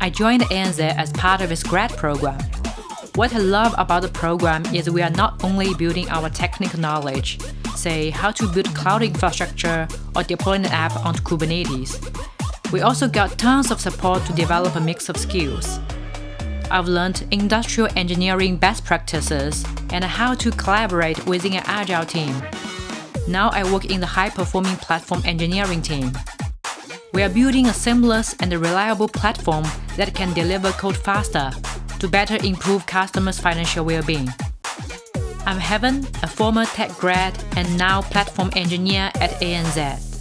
I joined ANZ as part of its grad program. What I love about the program is we are not only building our technical knowledge, say how to build cloud infrastructure or deploy an app onto Kubernetes. We also got tons of support to develop a mix of skills. I've learned industrial engineering best practices and how to collaborate within an agile team. Now I work in the high performing platform engineering team. We are building a seamless and reliable platform that can deliver code faster to better improve customers' financial well being. I'm Heaven, a former tech grad and now platform engineer at ANZ.